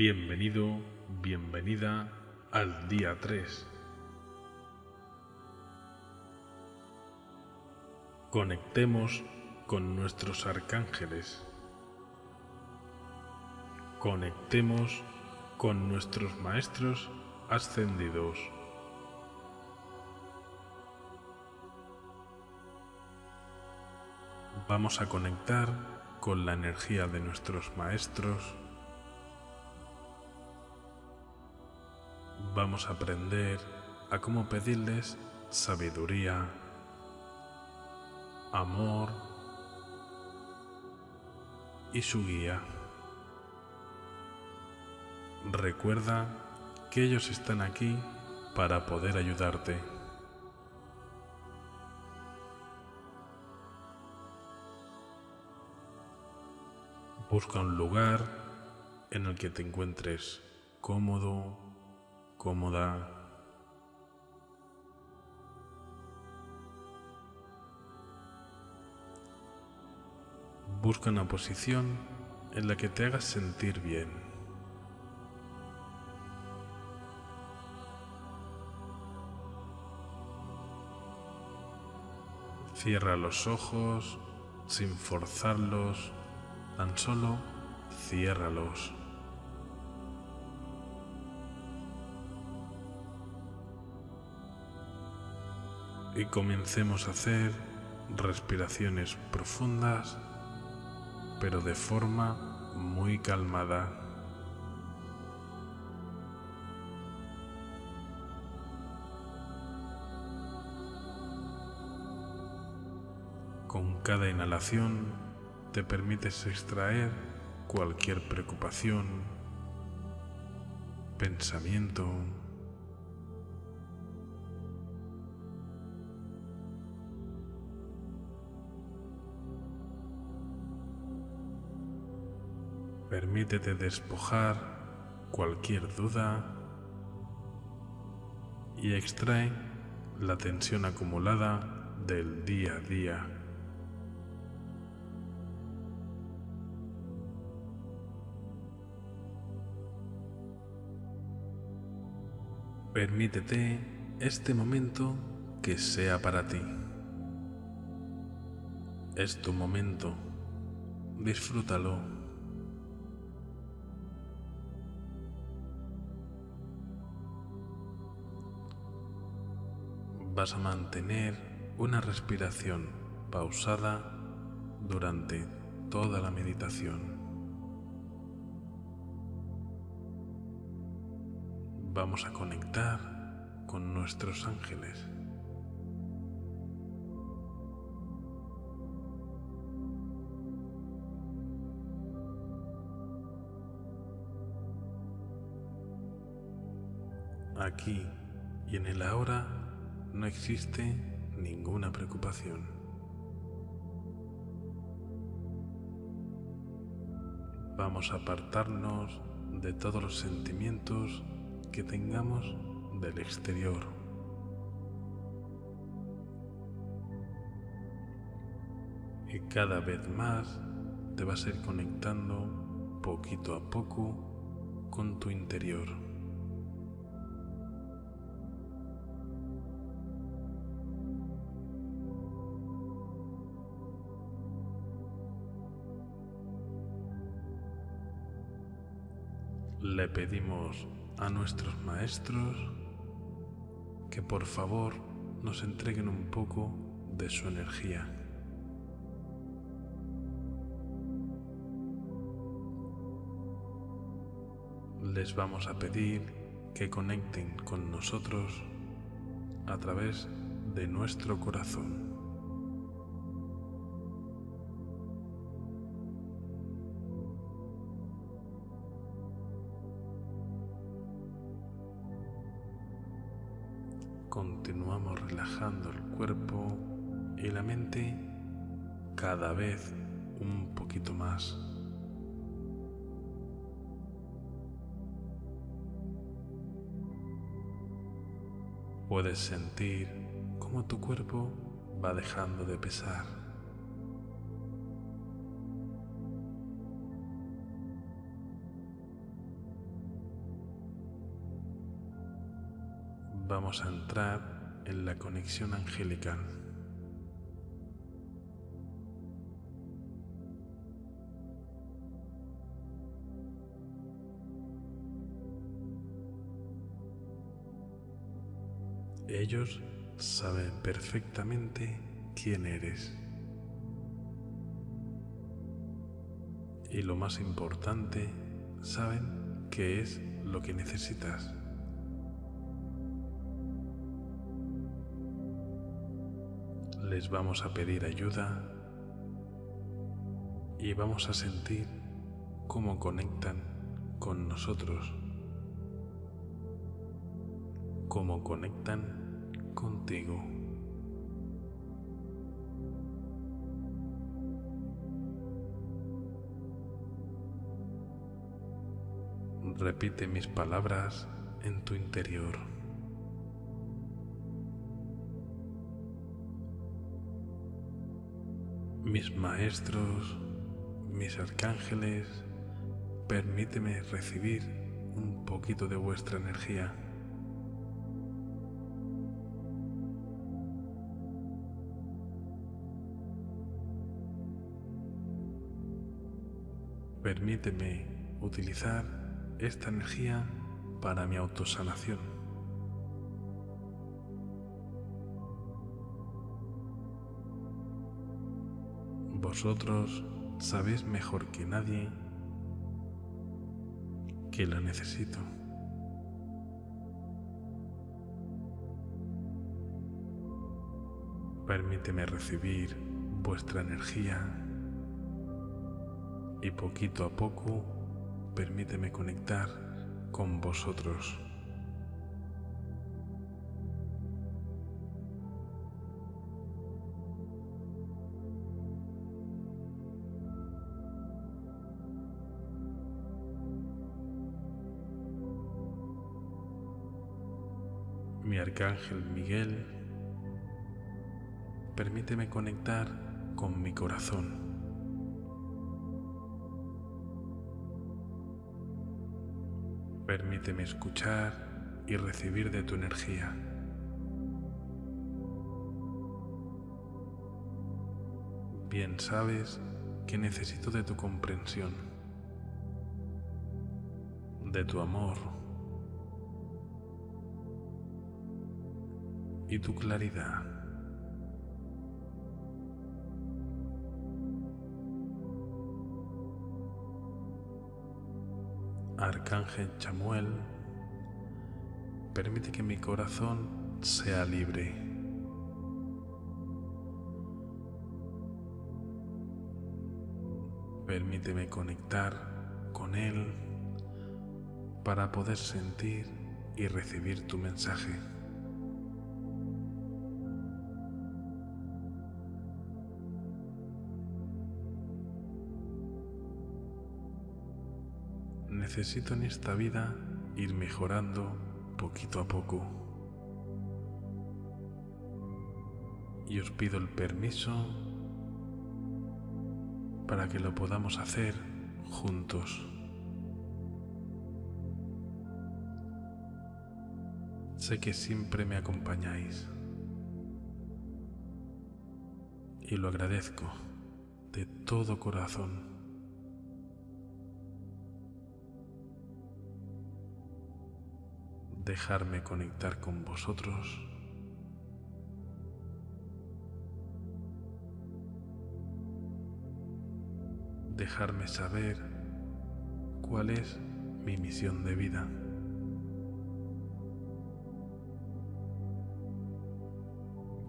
Bienvenido, bienvenida al día 3. Conectemos con nuestros arcángeles. Conectemos con nuestros maestros ascendidos. Vamos a conectar con la energía de nuestros maestros. Vamos a aprender a cómo pedirles sabiduría, amor y su guía. Recuerda que ellos están aquí para poder ayudarte. Busca un lugar en el que te encuentres cómodo, cómoda. Busca una posición en la que te hagas sentir bien. Cierra los ojos sin forzarlos Tan solo ciérralos. Y comencemos a hacer respiraciones profundas, pero de forma muy calmada. Con cada inhalación te permites extraer cualquier preocupación, pensamiento, Permítete despojar cualquier duda y extrae la tensión acumulada del día a día. Permítete este momento que sea para ti. Es tu momento. Disfrútalo. Vas a mantener una respiración pausada durante toda la meditación. vamos a conectar con nuestros ángeles. Aquí y en el ahora no existe ninguna preocupación. Vamos a apartarnos de todos los sentimientos que tengamos del exterior. Y cada vez más te vas a ir conectando poquito a poco con tu interior. Le pedimos a nuestros maestros que por favor nos entreguen un poco de su energía. Les vamos a pedir que conecten con nosotros a través de nuestro corazón. Continuamos relajando el cuerpo y la mente cada vez un poquito más. Puedes sentir cómo tu cuerpo va dejando de pesar. Vamos a entrar en la conexión angelical. Ellos saben perfectamente quién eres. Y lo más importante, saben qué es lo que necesitas. Les vamos a pedir ayuda y vamos a sentir cómo conectan con nosotros, cómo conectan contigo. Repite mis palabras en tu interior. Mis maestros, mis arcángeles, permíteme recibir un poquito de vuestra energía. Permíteme utilizar esta energía para mi autosanación. Vosotros sabéis mejor que nadie que la necesito. Permíteme recibir vuestra energía y poquito a poco permíteme conectar con vosotros. Arcángel Miguel, permíteme conectar con mi corazón. Permíteme escuchar y recibir de tu energía. Bien sabes que necesito de tu comprensión, de tu amor y tu claridad. Arcángel Chamuel, permite que mi corazón sea libre. Permíteme conectar con Él para poder sentir y recibir tu mensaje. Necesito en esta vida ir mejorando poquito a poco. Y os pido el permiso para que lo podamos hacer juntos. Sé que siempre me acompañáis y lo agradezco de todo corazón. Dejarme conectar con vosotros. Dejarme saber cuál es mi misión de vida.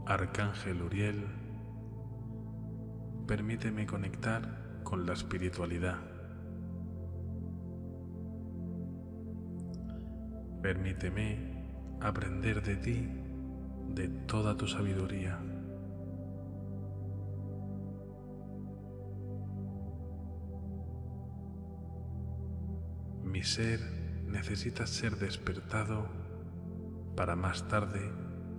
Arcángel Uriel, permíteme conectar con la espiritualidad. Permíteme aprender de ti, de toda tu sabiduría. Mi ser necesita ser despertado para más tarde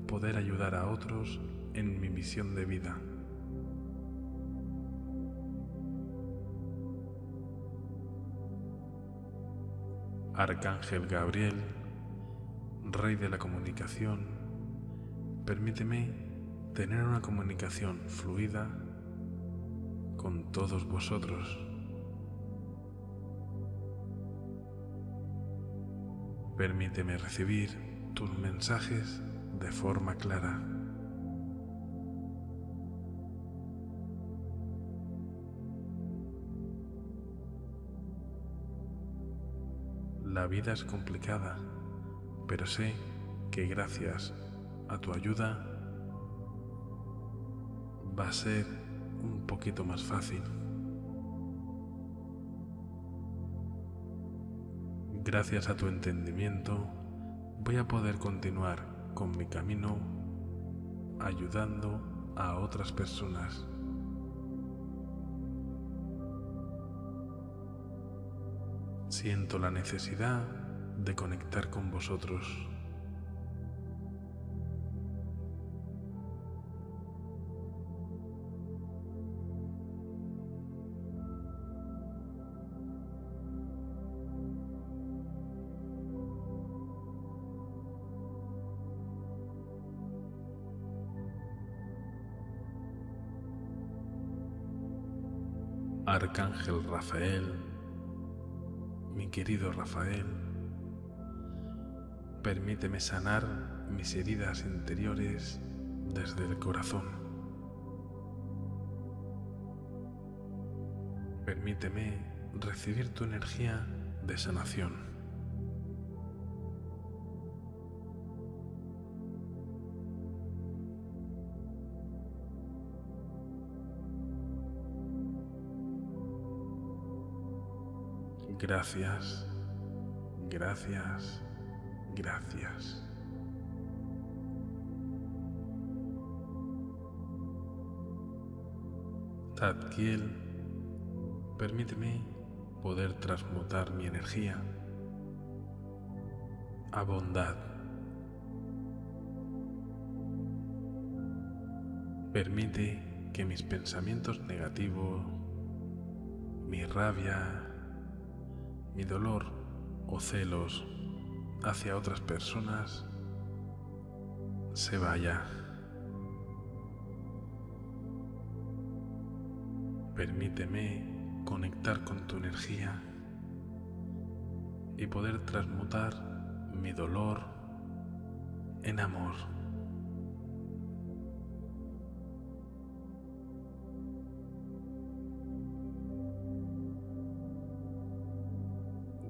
poder ayudar a otros en mi misión de vida. Arcángel Gabriel, Rey de la comunicación, permíteme tener una comunicación fluida con todos vosotros. Permíteme recibir tus mensajes de forma clara. La vida es complicada, pero sé que gracias a tu ayuda va a ser un poquito más fácil. Gracias a tu entendimiento voy a poder continuar con mi camino ayudando a otras personas. Siento la necesidad de conectar con vosotros. Arcángel Rafael, mi querido Rafael, permíteme sanar mis heridas interiores desde el corazón. Permíteme recibir tu energía de sanación. Gracias, gracias, gracias. Tadkiel, permíteme poder transmutar mi energía a bondad. Permite que mis pensamientos negativos, mi rabia, mi dolor o celos hacia otras personas se vaya. Permíteme conectar con tu energía y poder transmutar mi dolor en amor.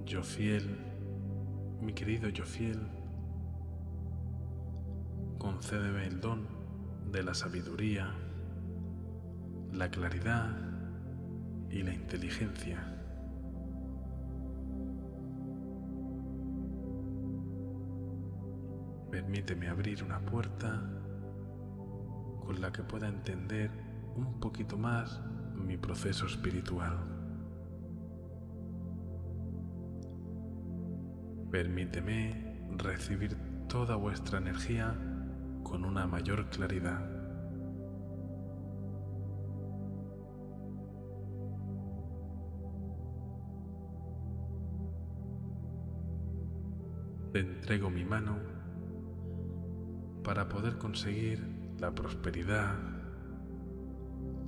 Yo fiel, mi querido yo fiel, concédeme el don de la sabiduría, la claridad y la inteligencia. Permíteme abrir una puerta con la que pueda entender un poquito más mi proceso espiritual. Permíteme recibir toda vuestra energía con una mayor claridad. Te entrego mi mano para poder conseguir la prosperidad,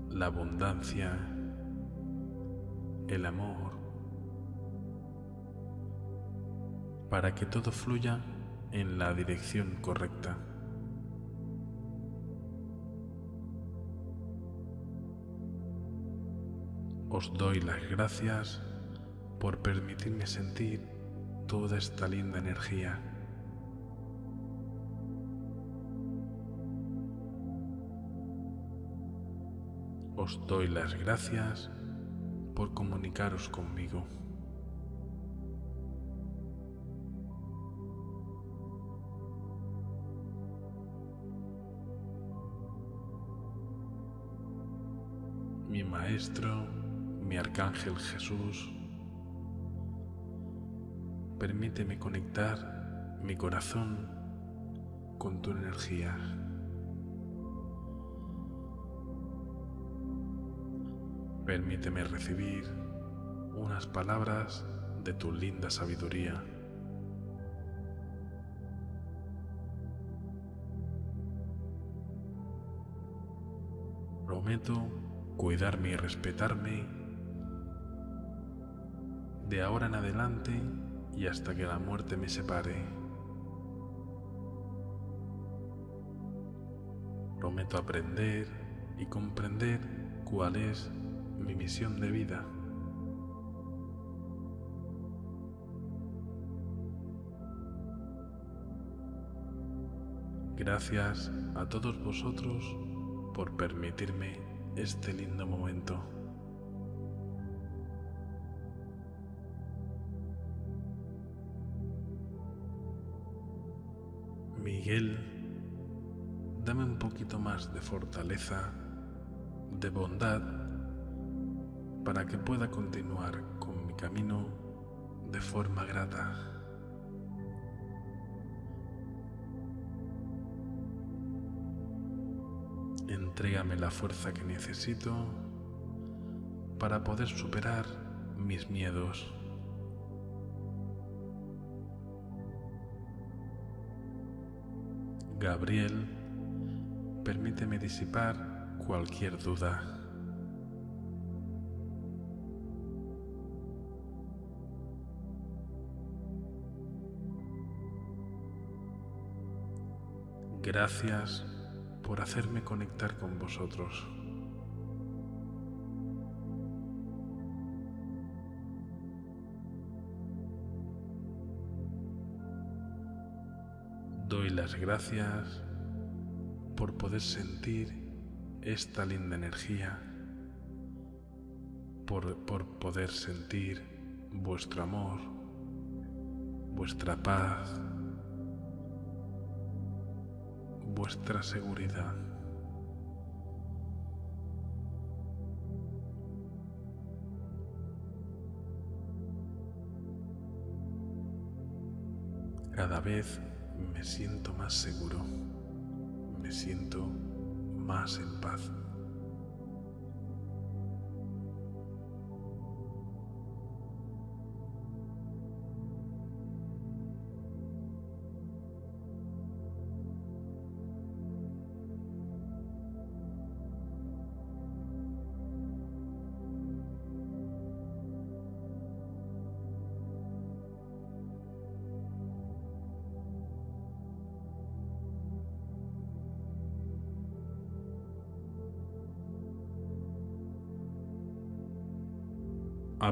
la abundancia, el amor, para que todo fluya en la dirección correcta. Os doy las gracias por permitirme sentir toda esta linda energía. Os doy las gracias por comunicaros conmigo. Maestro, mi Arcángel Jesús, permíteme conectar mi corazón con tu energía. Permíteme recibir unas palabras de tu linda sabiduría. Prometo cuidarme y respetarme de ahora en adelante y hasta que la muerte me separe. Prometo aprender y comprender cuál es mi misión de vida. Gracias a todos vosotros por permitirme este lindo momento. Miguel, dame un poquito más de fortaleza, de bondad, para que pueda continuar con mi camino de forma grata. Entrégame la fuerza que necesito para poder superar mis miedos. Gabriel, permíteme disipar cualquier duda. Gracias por hacerme conectar con vosotros. Doy las gracias por poder sentir esta linda energía, por, por poder sentir vuestro amor, vuestra paz, vuestra seguridad. Cada vez me siento más seguro, me siento más en paz.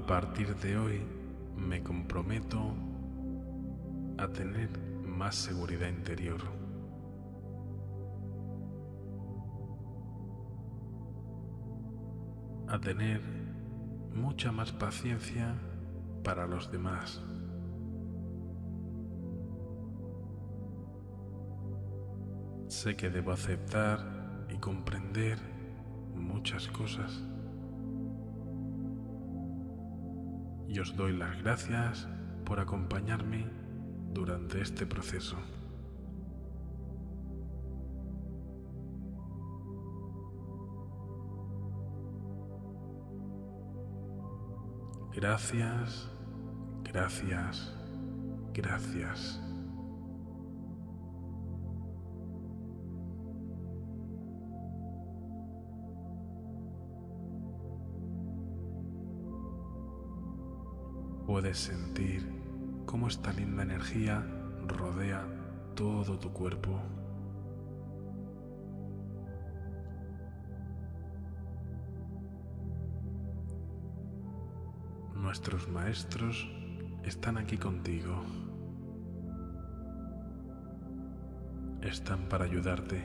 A partir de hoy me comprometo a tener más seguridad interior. A tener mucha más paciencia para los demás. Sé que debo aceptar y comprender muchas cosas. Y os doy las gracias por acompañarme durante este proceso. Gracias, gracias, gracias. Sentir cómo esta linda energía rodea todo tu cuerpo. Nuestros maestros están aquí contigo. Están para ayudarte.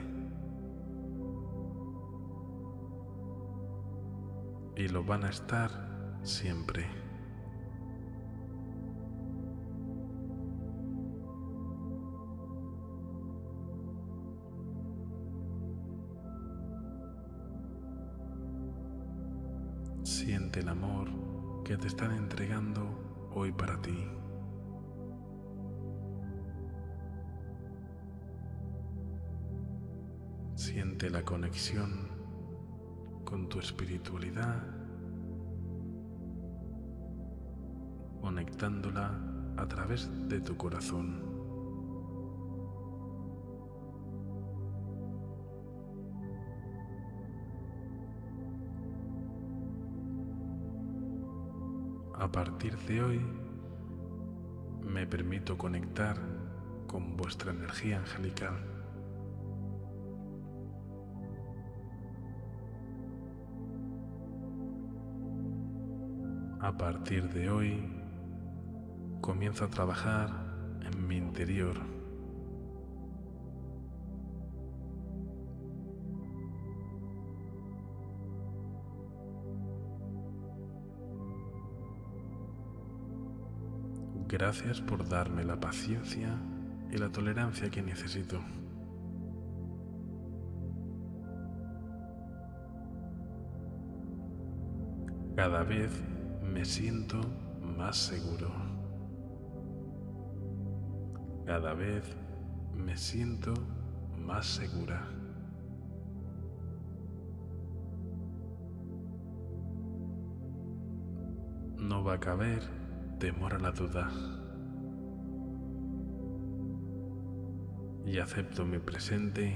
Y lo van a estar siempre. Siente el amor que te están entregando hoy para ti. Siente la conexión con tu espiritualidad, conectándola a través de tu corazón. A partir de hoy me permito conectar con vuestra energía angelical. A partir de hoy comienzo a trabajar en mi interior. Gracias por darme la paciencia y la tolerancia que necesito. Cada vez me siento más seguro. Cada vez me siento más segura. No va a caber temor a la duda. Y acepto mi presente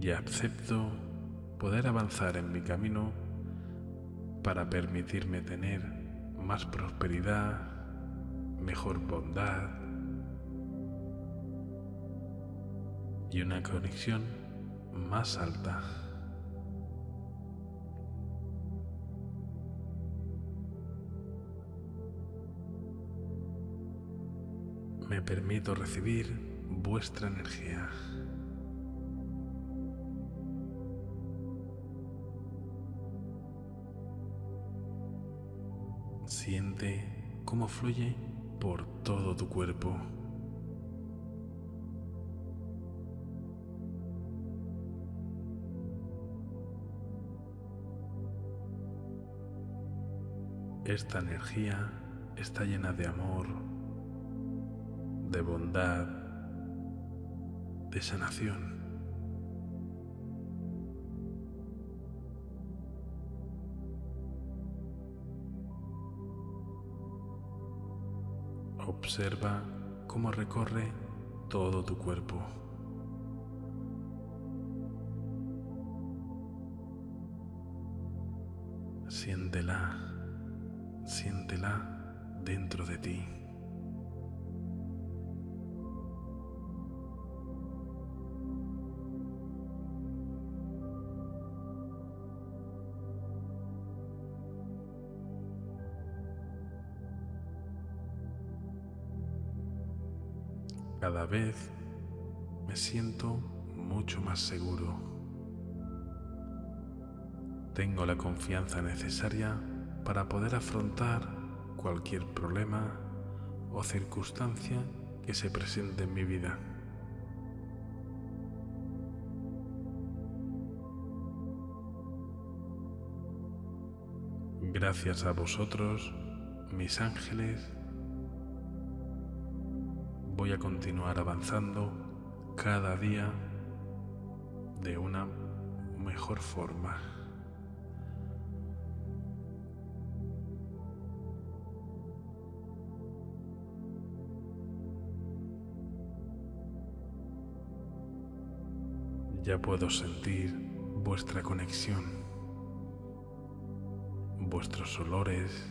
y acepto poder avanzar en mi camino para permitirme tener más prosperidad, mejor bondad y una conexión más alta. Me permito recibir vuestra energía. Siente cómo fluye por todo tu cuerpo. Esta energía está llena de amor, de bondad, de sanación. Observa cómo recorre todo tu cuerpo. Siéntela, siéntela dentro de ti. Cada vez me siento mucho más seguro. Tengo la confianza necesaria para poder afrontar cualquier problema o circunstancia que se presente en mi vida. Gracias a vosotros, mis ángeles, voy a continuar avanzando cada día de una mejor forma. Ya puedo sentir vuestra conexión, vuestros olores,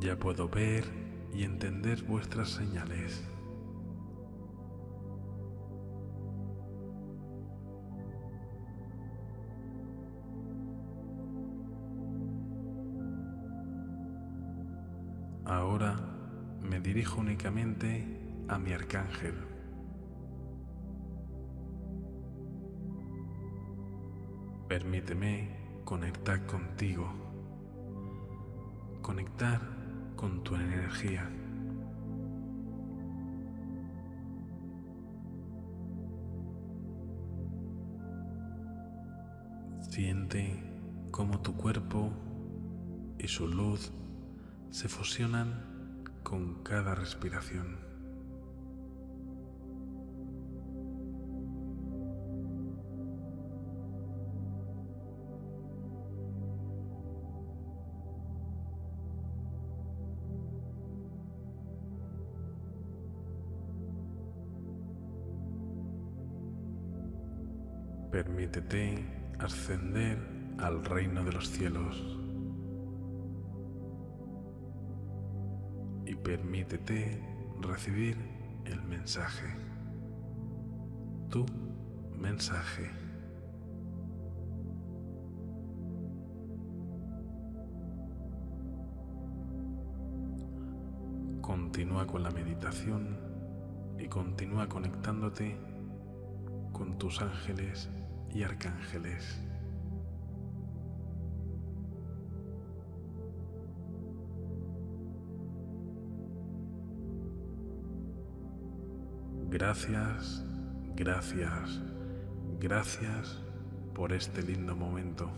Ya puedo ver y entender vuestras señales. Ahora me dirijo únicamente a mi arcángel. Permíteme conectar contigo, conectar con tu energía. Siente cómo tu cuerpo y su luz se fusionan con cada respiración. Permítete ascender al reino de los cielos. Y permítete recibir el mensaje. Tu mensaje. Continúa con la meditación y continúa conectándote con tus ángeles y arcángeles. Gracias, gracias, gracias por este lindo momento.